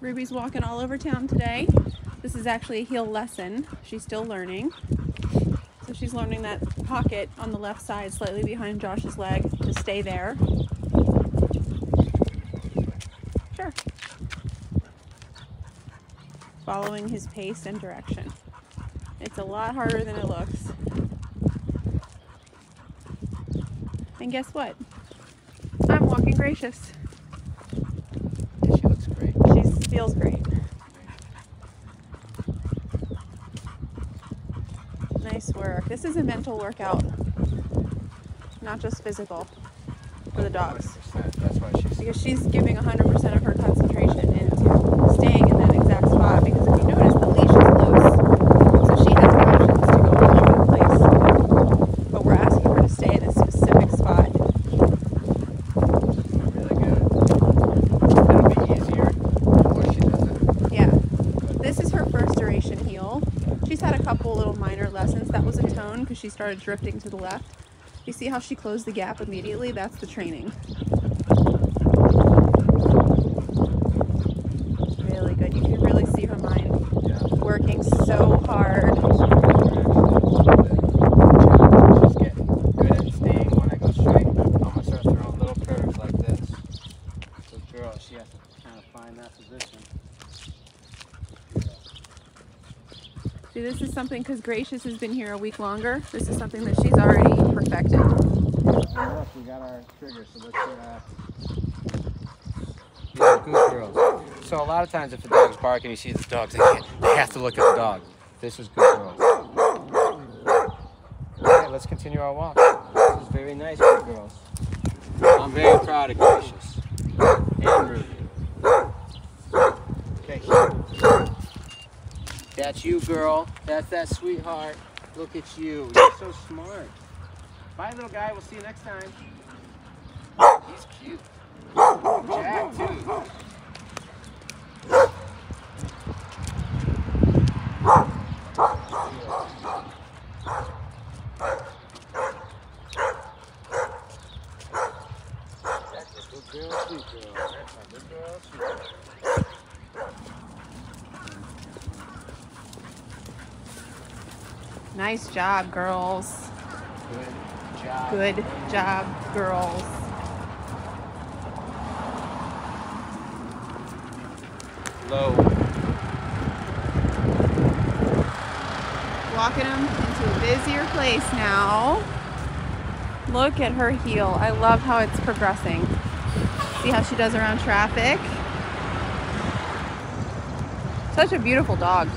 Ruby's walking all over town today. This is actually a heel lesson. She's still learning. So she's learning that pocket on the left side, slightly behind Josh's leg, to stay there. Sure. Following his pace and direction. It's a lot harder than it looks. And guess what? I'm walking gracious. She looks great. She feels great. Nice work. This is a mental workout, not just physical for the dogs. That's why she's Because she's giving 100% of her concentration into staying in that exact spot. Because if you notice, the leash is loose. So she has options to go all over the place. But we're asking her to stay in a specific spot. really good. It'll be easier the more she does it. Yeah. This is her first duration heel. She's had a couple little minor lessons. That was a tone because she started drifting to the left. You see how she closed the gap immediately? That's the training. Really good. You can really see her mind working so hard. She has to kind of find that position. See, this is something because Gracious has been here a week longer. This is something that she's already perfected. We got our trigger, so let's. Uh, these are good. So a lot of times if the dog's barking, you see the dogs, they, they have to look at the dog. This is good girls. Okay, let's continue our walk. This is very nice, good girls. I'm very proud of Gracious. And. Okay. That's you, girl. That's that sweetheart. Look at you. You're so smart. Bye, little guy. We'll see you next time. He's cute. Jack, too. Good girl, sweet girl. That's a good girl, sweet girl. Nice job, girls. Good job. Good job, girls. Low. Walking them into a busier place now. Look at her heel. I love how it's progressing. See how she does around traffic? Such a beautiful dog.